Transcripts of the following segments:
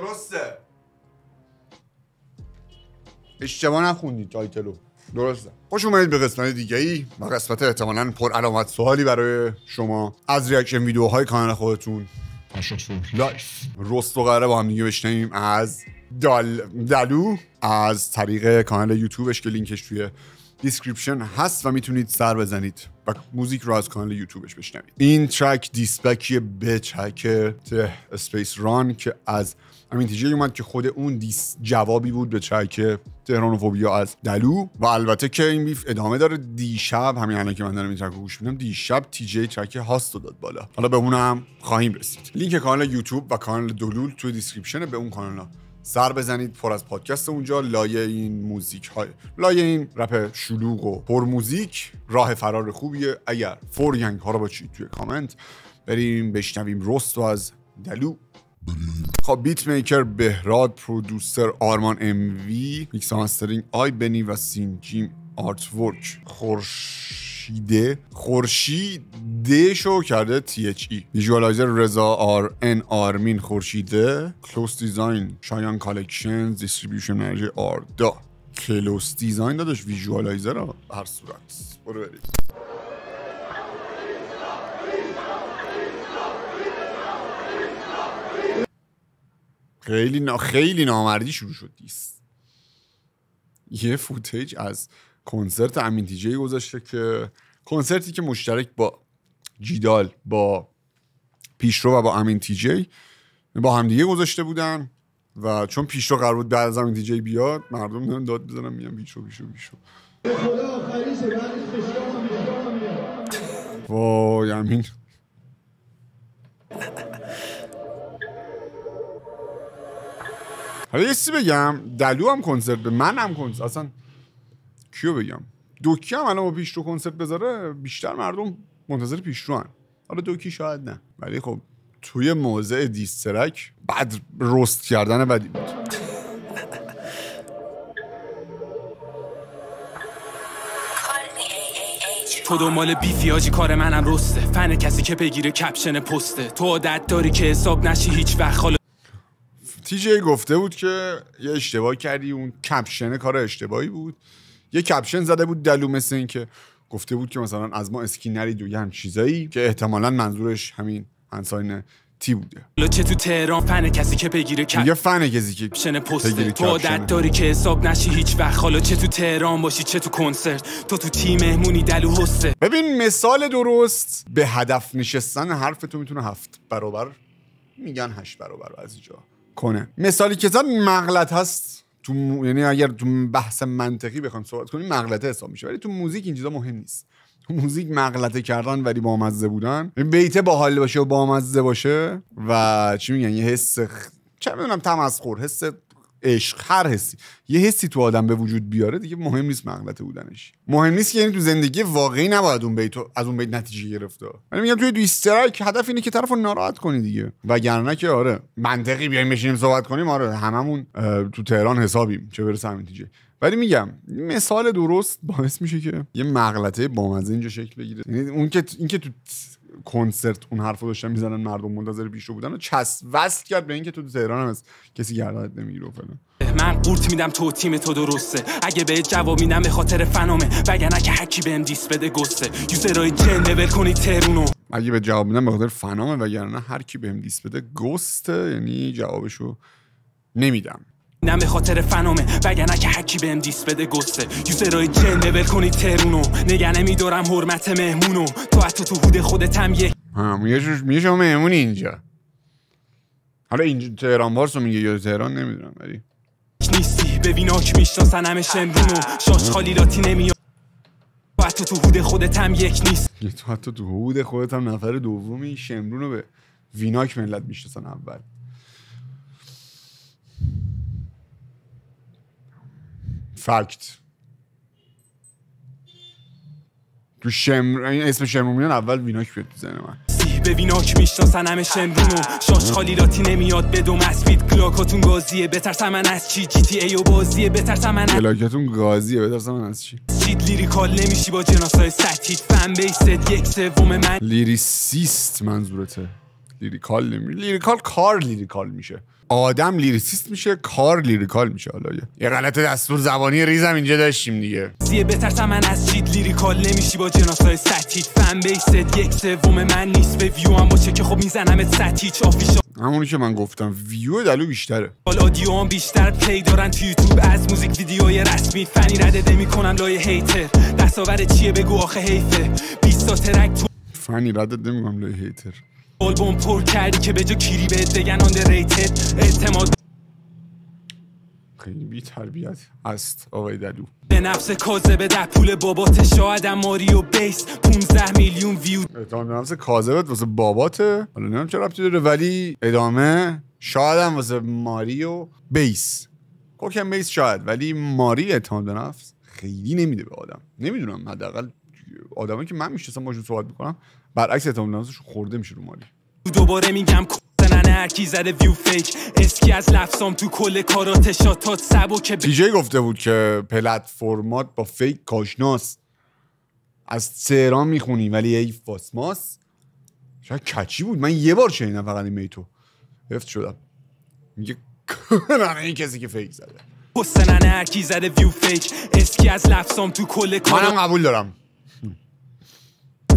درسته. اشتباه نخوندید title و درسته. خوش اومدید به قسمت دیگه ای و قسمت احتمالا پر علامت سوالی برای شما از reaction ویدیوهای کانال خودتون. لایف roast و قراره با هم دیگه بشنویم از دال دلو از طریق کانال یوتیوبش که لینکش توی description هست و می‌تونید سر بزنید. و موزیک رو از کانال یوتیوبش بشنوید. این track diss back یه به track Space Run که از همین تیجی اومد که خود اون diss جوابی بود به track تهرانوفوبیا از دلو و البته که این beef ادامه داره. دیشب همین الان که من دارم این track رو گوش میدم دیشب تیجی track هاست داد بالا. حالا به اونم خواهیم رسید. لینک کانال یوتیوب و کانال دلو توی description به اون کانال سر بزنید پر از پادکست اونجا. لای این موزیک های لای این رپ شلوغ و پر موزیک راه فرار خوبیه. اگر فورینگ ها رو بچید توی کامنت بریم بشنویم. رست از دلو. خب بیت میکر بهراد پرودوسر آرمان ام وی میکس مسترینگ آی بنی و سین جیم آرت ورک خورشیده خورشیده شو کرده تی اچ ای ویژوالایزر رضا آر ان آرمین خورشیده. کلوس دیزاین شایان کالکشن دیستریبیوشن منیجر آردا کلوس دیزاین داداش ویژوالایزر هر صورت. برو بریم. خیلی نا... خیلی نامردی شروع شد دیست. یه فوتیج از کنسرت امین تیجی گذاشته که کنسرتی که مشترک با جیدال با پیشرو و با امین تیجی با همدیگه گذاشته بودن و چون پیشرو قرار بود بعد از امین تیجی بیاد مردم دارن داد بزنن میگن پیشرو پیشرو پیشرو. وای امین. حالا یه بگم دلو هم کنسرت به من هم کنسرت اصلا کیو بگم؟ دوکی هم الان با پیشرو کنسرت بذاره بیشتر مردم منتظر پیشرو هن حالا دوکی شاید نه. ولی خب توی موضع دیسترک بعد رست کردن بدی بود. تو دنبال beef ی آجی کار منم roast ه. فن کسی که بگیره caption post ه. تو عادت داری که حساب نشی هیچ وقت. حالا تیجی گفته بود که یه اشتباه کردی اون caption کار اشتباهی بود. یه caption زده بود دلو مثل این که گفته بود که مثلا از ما اسکی نرید و یه هم چیزایی که احتمالا منظورش همین انساین تی بوده. چه تو تهران فن کسی که بگیره یه فن کسی که caption بگیری تو. عادت داری که حساب نشی هیچ وقت. حالا چه تو تهران باشی چه تو کنسرت. تو تو تیم مهمونی دلو host ه ببین مثال درست به هدف نشستن حرف تو می‌تونه هفت برابر میگن هشت برابر از اینجا کنه. مثالی که زد مغلط هست. تو مو- یعنی اگر تو بحث منطقی بخوام صحبت کنیم مغلطه حساب میشه. ولی تو موزیک این چیزا مهم نیست. تو موزیک مغلطه کردن ولی بامزه بودن. بیته باحال باشه و بامزه باشه و چی میگن؟ یه حس چه می‌دونم تمسخر حس عشق هر حسی. یه حسی تو آدم به وجود بیاره دیگه مهم نیست مغلطه بودنش. مهم نیست که یعنی تو زندگی واقعی نباید اون بیت از اون بیت نتیجه گرفته ولی میگم توی دویسترک هدف اینه که طرف رو ناراحت کنی دیگه. وگرنه که آره منطقی بیایم بشینیم صحبت کنیم آره هممون تو تهران حسابیم چه برسه همین نتیجه. ولی میگم مثال درست باعث میشه که یه مغلطه بامزه اینجا شکل بگیره. یعنی اون که این که تو کنسرت اون حرفو داشتن می‌زنن مردم منتظر پیشرو بودن و چس وصل کرد به اینکه تو تهران هم از کسی گردنت نمی‌گیره فلان. من قورت میدم تو تیم تو درسته. اگه به جواب میدم به خاطر فنامه. وگرنه که هرکی بهم دیس بده گسته. یوزرای جن لول کنی ترونو اگه به جواب میدم به خاطر فنامه وگرنه هر کی بهم دیس بده گسته. یعنی جوابشو نمیدم. نه به خاطر فنامه. وگرنه که هرکی بهم دیس بده گسته. یوزرای جن لول کنی ترونو. نگه نمیدارم حرمت مهمونو. تو حتی تو حود خودتم یک ها میگه شما مهمونی اینجا. حالا اینجا تهران وارس رو میگه یا تهران نمی‌دونم ولی نیستی. به ویناک می‌شناسن همه شمرونو. شاش خالیلاتی نمیاد. تو حتی تو حود خودتم یک نیست. یه تو حتی تو حود خودت هم نفر دومی شمرون رو به ویناک ملت می‌شناسن اول. فکت. تو شمر این اسم شمرون میان اول ویناک بیاد تو ذهن من. به ویناک می‌شناسن همه شمرونو شاش خالیلاتی نمیاد به دوم اسپید کلاکاتون گازیه. بترسم من از چی؟ جی تی ای و بازیه. بترسم من از بلاکتون گازیه بترسم من از چی؟ چید لیریکال نمیشی با جناسای سطحیت فن بیست یک سوم من لیریسیست منظورته. لیریکال نمی لیریکال کار لیریکال میشه. آدم لیریسیست میشه کار لیریکال میشه. حالا یه- غلط دستور زبانی ریزم اینجا داشتیم دیگه. زیه بترسم من از چیت لیریکال نمیشی با جناسای ستیت فن بیست یک سوم من نیست به ویو هم. باشه که خب می‌زنم ستیچ آفیشال همونی که من گفتم ویو دلو بیشتره. آدیو هم بیشتر پلی دارن تو یوتیوب. از موزیک ویدیوی رسمی فنی رده می‌کنن لای هیتر. دستاور چیه؟ بگو آخه حیفه. 20 تا ترک تو فنی ردت نمیگم لای هیتر. آلبوم پر کردی که به جا کیری بهت بگن underrated اعتماد خیلی بی تربیت هست آقای دلو. به نفس کاذبه در پول بابات شاید ماریو بیس. 15 میلیون ویو اعتماد به نفس کاذبت واسه باباته. حالا نمیم چه ربطی داره ولی ادامه شاید هم واسه ماری و بیس. کوکن بیس شاید ولی ماری اعتماد به نفس خیلی نمیده به آدم. نمی‌دونم حداقل آدمایی که من می‌شناسم باشون صحبت می‌کنم برعکس اعتماد خورده میشه رو ماری دوباره میگم کسنن هر کی زده ویو فیک اسکی از لفظام تو کل کارات شاتات سبو تی جی گفته بود که پلتفرمات با فیک کاشناس. از تهران می‌خونی ولی ای فاسماس شاید کچی بود. من یه بار شنیدم فقط این میتو حفظ شدم. میگه نه این کسی که فیک زده. کسنن هر کی زده ویو فیک اسکی از لفظام تو کل منم کارات قبول دارم.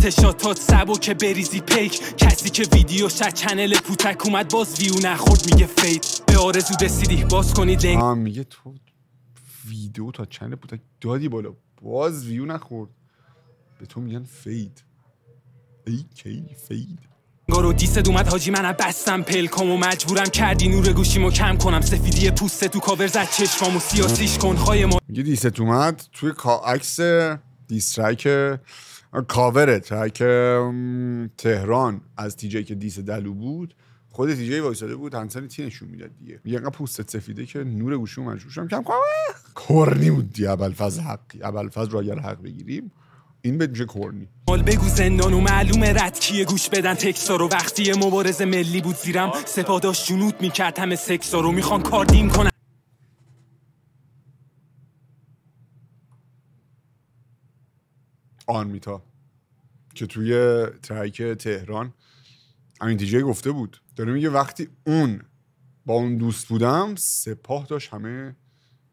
شاتات سبو که بریزی پیک. کسی که ویدیو شد چنل پوتک اومد باز ویو نخورد میگه فید به آرزو رسیدی باز کنید آه میگه تو ویدیو تا چند پوتک دادی بالا باز ویو نخورد. به تو میگن فید ای کی فید رو دیست اومد حاجی منم بستم پلکامو مجبورم کردی نور گوشیمو کم کنم. سفیدی پوست تو کاور زد چشمامو سیاسیش کن. های ما میگه دیست اومد توی کا عکس دیسترک کاور ترک تهران از تیجی که دیس دلو بود خود تیجی وایساده بود همسن تی نشون می‌داد دیگه. میگه انقدر پوستت سفیده که نور گوشی مجبور شدم. کم کنم کرنی بود دی ابوالفضل حقی. ابوالفضل رو اگر حق بگیریم این به میشه کرنی. مال بگو زندان و معلومه رد کیه. گوش بدن تکسا رو. وقتی یه مبارز ملی بود زیرم سپاداش جنود می‌کرد. همه سکسا رو می‌خوان کاردیم کنن. آرمیتا که توی ترک تهران همین دیجی گفته بود. داره میگه وقتی اون با اون دوست بودم سپاه داشت همه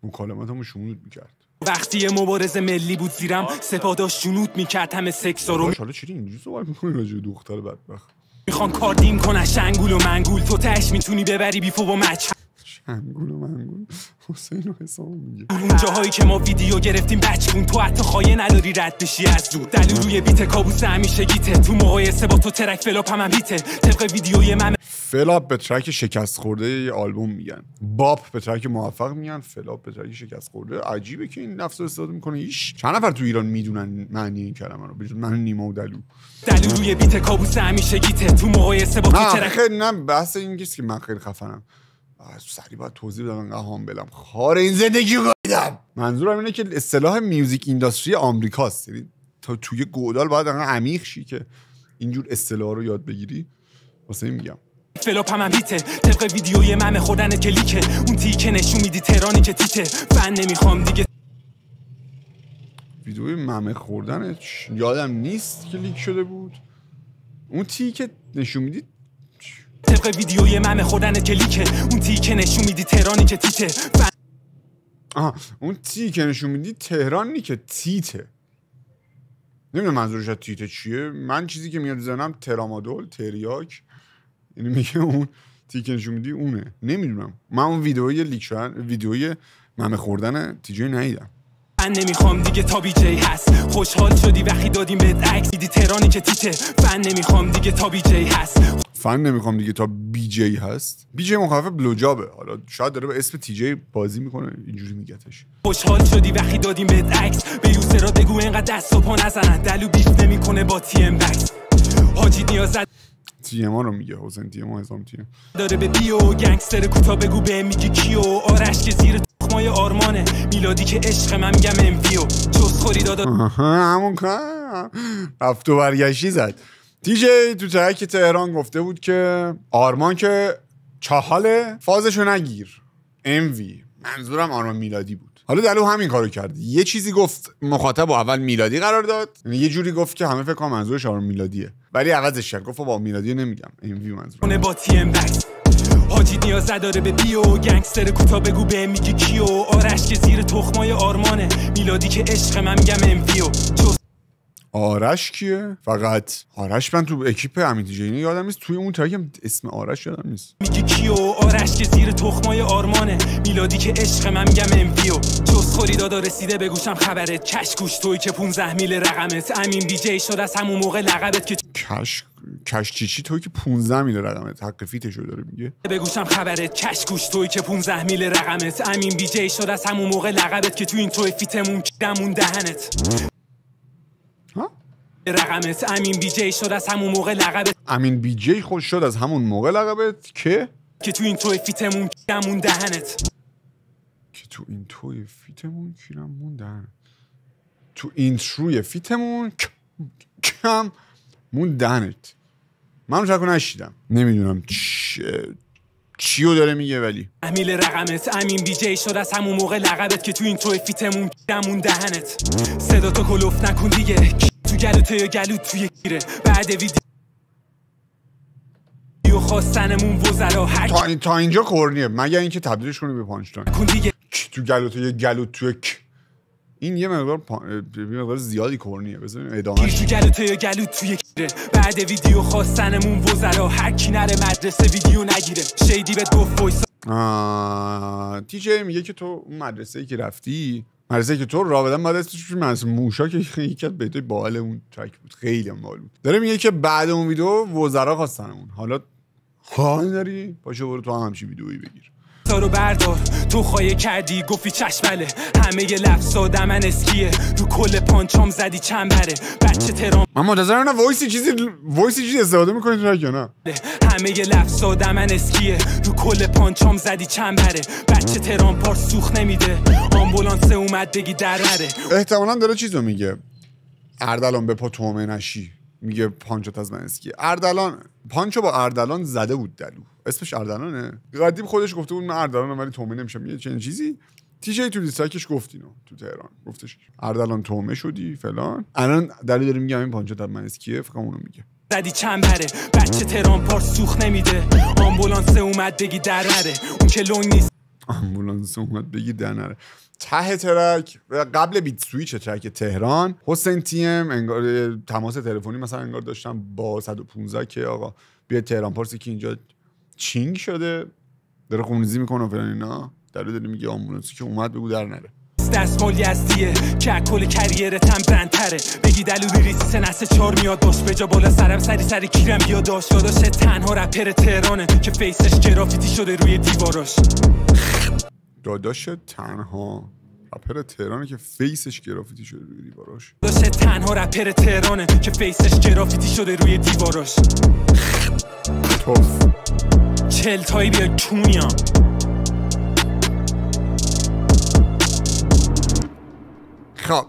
مکالماتمو شمود می‌کرد. وقتی یه مبارز ملی بود زیرم سپاداش جنود می‌کرد همه سکسا رو حالا چرا اینجوری صحبت می‌کنی راجع دختر بدبخت؟ می‌خوان کاردیم کنن شنگول و منگول. تو تش می‌تونی ببری بیفو و مچ. شنگول و منگول حسین و حسام میگه. اون جاهایی که ما ویدیو گرفتیم بچ کن تو حتی خایه نداری رد بشی از دور. دلو روی بیت کابوس همیشه گیته. تو مقایسه با تو ترک فلاپ هم, هم هیته طبق ویدیوی من فلاپ به ترک شکست خورده یه آلبوم میگن. باپ به ترک موفق میگن فلاپ به ترک شکست خورده. عجیبه که این لفظ رو استفاده می‌کنه. ایش چند نفر تو ایران می‌دونن معنی این کلمه رو؟ بجز من نیما و دلو. دلو روی beat کابوس همیشه گیته. تو مقایسه با تو نه track خیلی نه بحث این که من خیلی خفنم. آه، سریع باید توضیح بدم انقدر حاملم خار این زندگی رو گاییدم. منظورم اینه که اصطلاح music industry آمریکاست. یعنی تا توی گودال باید انقدر عمیق شی که اینجور اصطلاح رو یاد بگیری. واسه این میگم. flop هم, هم hit ه طبق ویدیوی ممه خوردن که leak ه. اون تیکه نشون میدی تهرانی که تیته فن نمی‌خوام دیگه. ویدیوی ممه خوردنش یادم نیست که لیک شده بود. اون تی که نشون میدی طبق ویدیوی ممه خودن کلیکه. اون تیکه نشون میدی تهرانی که تیته آها اون تی که نشون میدی تهران نی که تیته. نمی‌دونم منظورش از تیته چیه. من چیزی که میاد زنم ترامادول تریاک. یعنی میگه اون تی که نشون میدی اونه. نمی‌دونم. من اون ویدیوی لیک شدن ویدیوی ممه خوردن تیجی ندیدم من نمی‌خوام دیگه تا BJ هست. خوشحال شدی وقتی دادیم بهت عکس. دیدی تهرانی که تیته فن نمی‌خوام دیگه تا BJ هست. فن نمی‌خوام دیگه تا BJ هست. BJ مخفف blowjob ه حالا شاید داره به اسم تی جی بازی می‌کنه. اینجوری میگتش. خوشحال شدی وقتی دادیم بهت عکس. به user ا بگو اینقدر دست و پا نزنن. دلو beef نمی‌کنه با تی ام بکس. حاجی نیاز تی ام رو میگه حسین. تی ام حسام تی ام. داره به بیو گنگستر کوتا بگو به میگی کیو. آرش که زیر تخمای آرمانه. میلادی که عشق من میگم امویو جز خوری دادا همون کار. رفت و برگشتی زد. دیجی تو ترک تهران گفته بود که آرمان که چاحاله فازشو نگیر. ام وی منظورم آرمان میلادی بود. حالا دلو همین کارو کرد. یه چیزی گفت مخاطب اول میلادی قرار داد. یعنی یه جوری گفت که همه فکر کنم منظورش آرون میلادیه. ولی عوضش کرد. گفت با میلادی نمیگم. این ویو منظور. با تی ام حاجی نیاز نداره به بیو گنگستر کوتا بگو به میگی کیو. آرش که زیر تخمای آرمانه. میلادی که عشق من میگم امویو آرش کیه؟ فقط آرش من تو اکیپ امیتی جینی یادم نیست. توی اون ترک هم اسم آرش یادم نیست. میگی کیو؟ آرش که زیر تخمای آرمانه. میلادی که عشق من میگم امویو جز خوری دادا رسیده بگوشم خبرت کش گوش توی که 15 میل رقمت. امین بی جی شد از همون موقع لقبت که کش کش چیچی توی که 15 میل رقمت. حق فیتشو داره میگه. بگوشم خبرت کش گوش توی که 15 میل رقمت. امین بی جی شد از همون موقع لقبت که تو این توی فیتمون کیدمون دهنت. رقمت امین بی جی شد از همون موقع لقبت امین بی جی خوش شد از همون موقع لقبت. که؟ که تو این توی فیتمون کیدمون دهنت. که تو این توی فیتمون کیرم موندن تو این تروی فیتمون کم موندنت من اون شکو نشیدم. نمی‌دونم. چیو داره میگه ولی؟ امیل رقمت امین بی جی شد از همون موقع لقبت که تو این توی فیتمون کیدمون دهنت. صدا تو کلوف نکن دیگه. تو گلوته یا گلوت توی گیره. بعد ویدیو خواستنمون وزرا. هر تا, این- تا اینجا کرنیه مگر اینکه تبدیلش کنی به کن دیگه. کی تو یه گلوت تویک این یه مقدار پا... یه مقدار زیادی کرنیه گیر ادامه تو گلوته یا گلوت توی گیره. بعد ویدیو خواستنمون وزرا. هر کی نره مدرسه ویدیو نگیره. شیدی بهت گفت وایسا. تی جی میگه که تو اون مدرسه ای که رفتی مدرسه که تو رابطه باید اسمش بشه مدرسه موشا که یکی از بیتای باحال اون ترک بود. خیلی باحال بود. داره میگه که بعد اون ویدیو وزرا خواستن اون حالا خواهی داری؟ پاشو برو تو هم همچی ویدیویی بگیر. رو بردار. تو خواهی کردی گفتی چشمله. همه ی لفظ من اسکیه. رو کل پانچام زدی چند بره بچه ترام من منتظرم نه وایسی چیزی وایسی چیزی استفاده می‌کنی تو یا نه؟ همه ی لفظ من اسکیه. رو کل پانچام زدی چند بره بچه ترام پار سوخ نمیده. آمبولانس اومد بگی در نره احتمالا داره چیزو میگه. اردلان به پا تومه نشی. میگه من اسکی. اردلان پانچو با اردلان زده بود دلو. اسمش اردلانه. قدیم خودش گفته بود من اردلانم ولی تومه نمیشم. یه چنین چیزی. تیجی تو دیستاکش گفت اینو تو تهران. گفتش اردلان تومه شدی فلان. الان همین پانچت از من اسکیه. فکر کنم اونو میگه. زدی چند بره بچه ترام پار سوخ نمیده. آمبولانس اومد بگی در اون که لونگ نیست. آمبولانس اومد بگی در نره ته ترک قبل بیت سویچ ترک تهران حسین تیم انگار تماس تلفنی مثلا انگار داشتم با 115 که آقا بیا تهران پارسی که اینجا چینگ شده داره خونریزی می‌کنه و فلان اینا. در داره میگه آمبولانسی که اومد بگو در نره. دستمال یزدیه که کل کریرت هم برندتره. بگی دلو بریزی سه نسل چار میاد باش. به جا بالا سرم سری سری کیرم بیا داشت داداش تنها رپر تهرانه که فیسش گرافیتی شده روی دیواراش. داداش تنها رپر تهرانه که فیسش گرافیتی شده روی دیواراش. داشت تنها رپر تهرانه که فیسش گرافیتی شده روی دیواراش. توف. چل تایی بیا کونیام خب.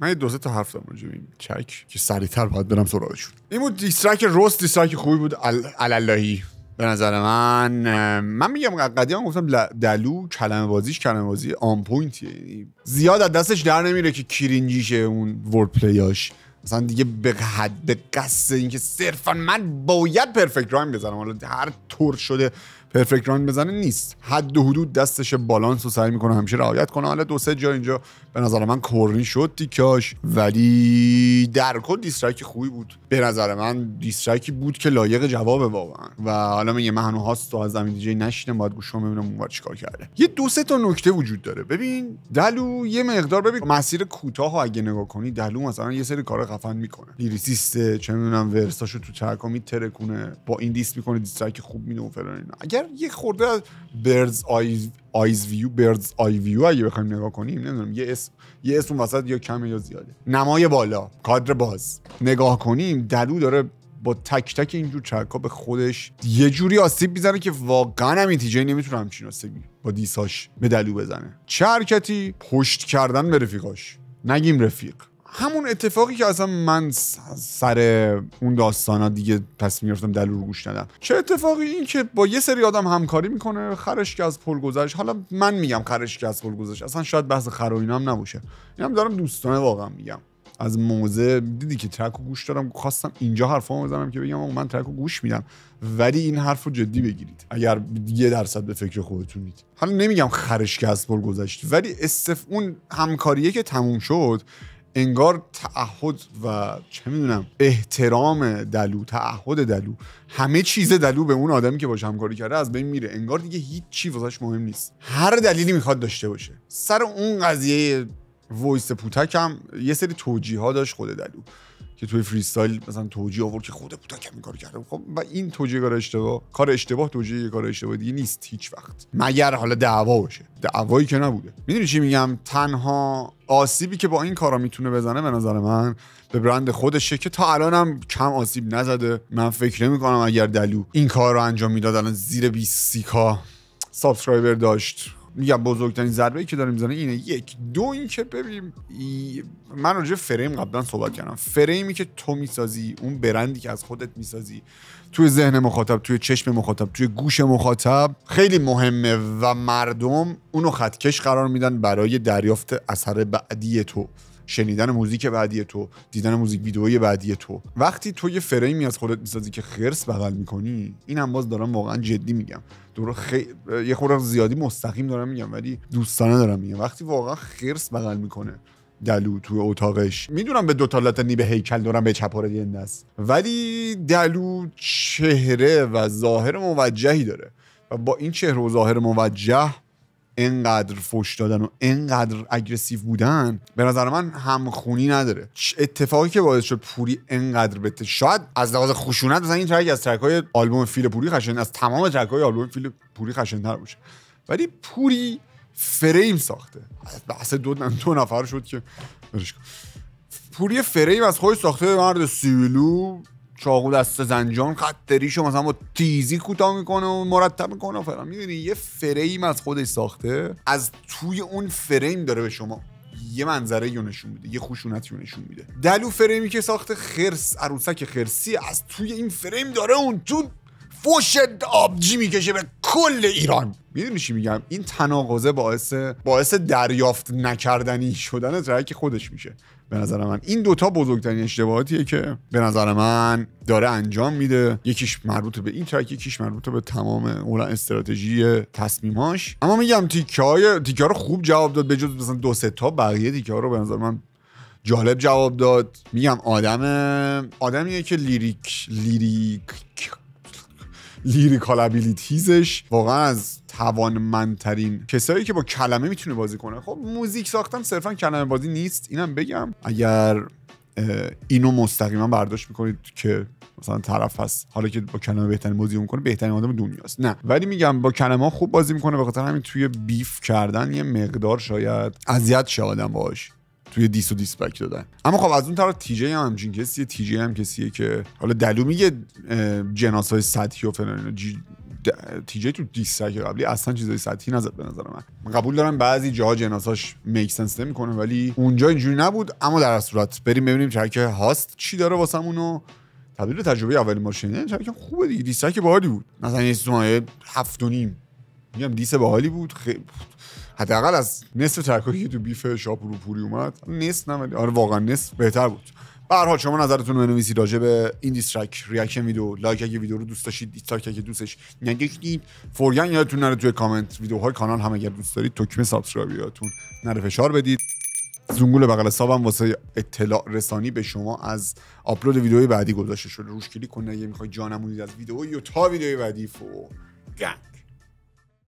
من یه دو تا حرف دارم به این چک که سریعتر باید برم سراغشون این بود دیسترک روست دیسترک خوبی بود. ال- علاللهی. به نظر من من میگم قدیم گفتم دلو کلمه بازیش کلمه بازی آن پوینتیه. یعنی زیاد از دستش در نمیره که کیرینجیشه اون ورد پلیاش. مثلا دیگه به حد قصد اینکه صرفا من باید perfect rhyme بزنم. حالا هر طور شده perfect rhyme بزنه نیست. حد و حدود دستش بالانس رو سعی می‌کنه همیشه رعایت کنه. حالا دو سه جا اینجا به نظر من corny شد تیکاش ولی در کل diss track خوبی بود. به نظر من diss track ی بود که لایق جوابه واقعا. و حالا من یه من هاست تو از زمین دیجی نشینم باید گوش کنم ببینم اونور چیکار کرده. یه دو سه تا نکته وجود داره. ببین دلو یه مقدار ببین مسیر کوتاه اگه نگاه کنی دلو مثلا یه سری کار خفن می‌کنه. lyricist ه چه می‌دونم verse اشو تو track ا میترکونه با این diss می‌کنه diss track خوب میده و فلان اینا. اگر یه خورده از bird's eyes eyes view bird's eye view اگه بخوایم نگاه کنیم نمی‌دونم یه اسم یه اسم وسط یا کمه یا زیاده. نمای بالا کادر باز. نگاه کنیم دلو داره با تک تک اینجور track ا به خودش یه جوری آسیب می‌زنه که واقعا هم تیجی نمی‌تونه همچین آسیبی با diss اش به دلو بزنه. چه پشت کردن به رفیقاش. نگیم رفیق. همون اتفاقی که اصلا من سر اون داستانا دیگه تصمیم گرفتم دلو رو گوش ندم چه اتفاقی؟ این که با یه سری آدم همکاری می‌کنه خرش که از پل گذشت. حالا من میگم خرش که از پل گذشت. اصلا شاید بحث خر و هم نباشه. اینم دارم دوستانه واقعا میگم. از موزه دیدی که ترک و گوش دارم خواستم اینجا حرفامو بزنم که بگم من ترک و گوش میدم. ولی این حرف رو جدی بگیرید. اگر یه درصد به فکر خودتونید حالا نمیگم خرش که از پل گذشت ولی استف اون همکاریه که تموم شد انگار تعهد و چه می‌دونم احترام دلو تعهد دلو. همه چیز دلو به اون آدمی که باش همکاری کرده از بین میره. انگار دیگه هیچ چی واسش مهم نیست. هر دلیلی می‌خواد داشته باشه. سر اون قضیه واسه پوتک هم یه سری توجیه ها داشت خود دلو. که توی freestyle مثلا توجیه آورد که خود پوتک این کار کرده خب و این توجیه کار اشتباه کار اشتباه توجیه کار اشتباه دیگه نیست هیچ وقت. مگر حالا دعوا باشه. دعوایی که نبوده. می‌دونی چی میگم؟ تنها آسیبی که با این کارا می‌تونه بزنه به نظر من به برند خودشه که تا الانم کم آسیب نزده. من فکر نمی کنم اگر دلو این کار رو انجام می‌داد الان زیر 20 K subscriber داشت. میگم بزرگترین ضربه که داره می‌زنه اینه. یک دو این که ببین من راجع فریم قبلا صحبت کردم. فریمی که تو می‌سازی اون برندی که از خودت می‌سازی توی ذهن مخاطب توی چشم مخاطب توی گوش مخاطب خیلی مهمه و مردم اونو خطکش قرار میدن برای دریافت اثر بعدی تو. شنیدن موزیک بعدی تو دیدن موزیک ویدئوی بعدی تو. وقتی تو یه فریمی از خودت می‌سازی که خرس بغل می‌کنی این هم باز دارم واقعا جدی میگم. دور خی... یه خورده زیادی مستقیم دارم میگم ولی دوستانه دارم میگم. وقتی واقعا خرس بغل می‌کنه دلو توی اتاقش می‌دونم به دو تا لاتنی به هیکل دارم به چپاره دینده است ولی دلو چهره و ظاهر موجهی داره. و با این چهره و ظاهر موجه انقدر فش دادن و انقدر اگرسیو بودن به نظر من همخونی نداره. اتفاقی که باعث شد پوری انقدر بته شاید از لحاظ خشونت مثلا این ترک از ترک های آلبوم فیل پوری خشن از تمام ترک های آلبوم فیل پوری خشنتر باشه. ولی پوری فریم ساخته. بحث دو, دو نفر شد که پوری فریم از خودش ساخته مرد سیویلو چاقو دست زنجان خط دریشو مثلا با تیزی کوتاه می‌کنه و مرتب می‌کنه و فلان. می‌دونی یه فریم از خودش ساخته. از توی اون فریم داره به شما یه منظره یو نشون میده یه خشونتی نشون میده. دلو فریمی که ساخته خرس عروسک خرسی از توی این فریم داره اون تو فوش آبجی می‌کشه به کل ایران. می‌دونی چی میگم؟ این تناقضه باعث باعث دریافت نکردنی شدن ترک خودش میشه به نظر من. این دوتا بزرگترین اشتباهاتیه که به نظر من داره انجام میده. یکیش مربوط به این ترک یکیش مربوط به تمام اون استراتژی تصمیماش اما میگم تیکه های رو خوب جواب داد به جز مثلا دو سه تا بقیه تیکه رو به نظر من جالب جواب داد. میگم آدم آدمیه که لیریک لیریک lyrical abilities ش واقعا از توانمندترین کسایی که با کلمه می‌تونه بازی کنه. خب موزیک ساختن صرفا کلمه بازی نیست اینم بگم. اگر اینو مستقیما برداشت می‌کنید که مثلا طرف هست حالا که با کلمه بهترین بازی می‌کنه بهترین آدم دنیاست. نه. ولی میگم با کلمه خوب بازی می‌کنه به خاطر همین توی beef کردن یه مقدار شاید اذیت شه آدم باش توی diss و diss back دادن. اما خب از اون طرف تیجی هم همچین کسیه. تیجی هم کسیه که حالا دلو میگه جناس های سطحی و فلان تیجی تو diss track قبلی اصلا چیزای سطحی نزد به نظر من. قبول دارم بعضی جاها جناساش make sense نمی‌کنه ولی اونجا اینجوری نبود. اما در صورت بریم ببینیم track هاست چی داره واسمون و تبدیل به تجربه اولی ما شنیدن track خوبه دیگه. diss track باحالی بود. مثلا یه سومایه هفت و نیم. میگم diss باحالی بود. خیلی حداقل از نصف track ایی که تو beef شاپورو پوری اومد. نصف نه آره واقعا نصف بهتر بود. به هر حال شما نظرتون رو بنویسید راجع به این diss track reaction ویدیو لایک اگه ویدیو رو دوست داشتید dislike اگه دوستش نداشتید فورگن یادتون نره توی کامنت ویدیوهای کانال هم اگر دوست دارید تکمه subscribe یادتون نره فشار بدید. زنگول بغل sub م واسه اطلاع رسانی به شما از آپلود ویدیوی بعدی گذاشته شده. روش کلیک کنید اگه می‌خواید جانمونید از ویدیو یا تا ویدیوی بعدی فورگن